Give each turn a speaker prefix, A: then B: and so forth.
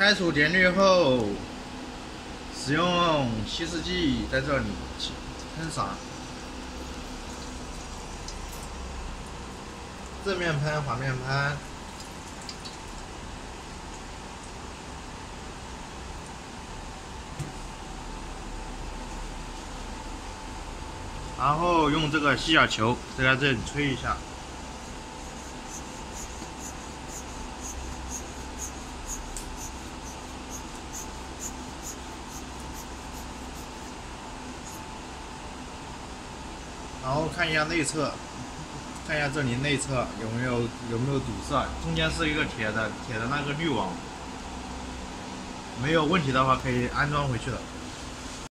A: 开除电滤后，使用稀释剂在这里喷洒，正面喷，反面喷，然后用这个吸脚球在这里吹一下。然后看一下内侧，看一下这里内侧有没有有没有堵塞，中间是一个铁的铁的那个滤网，没有问题的话可以安装回去了。